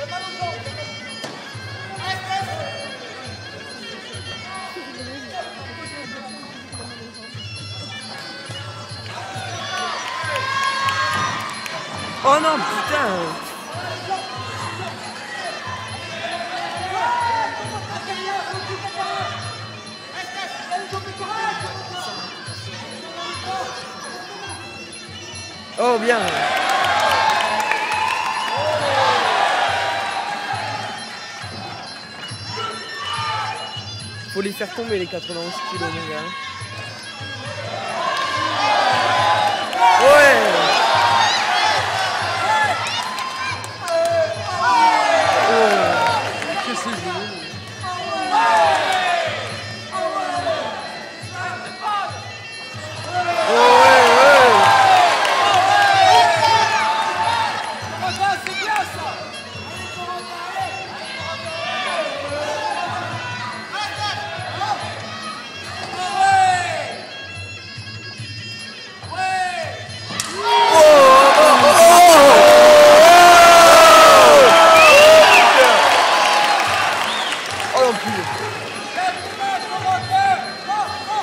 Oh non, putain Oh bien Faut les faire tomber les 91 kilos mon gars.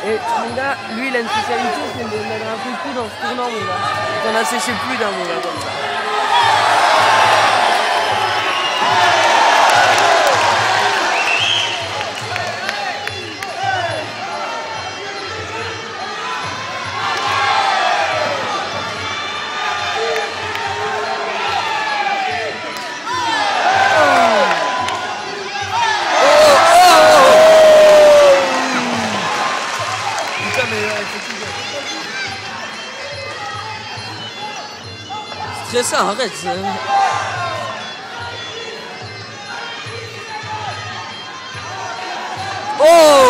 Et gars, lui il a une spécialité, c'est de mettre un peu de coup dans ce tournant gars. T'en as séché plus d'un mon mais tout. Stressant, arrête. ça. Oh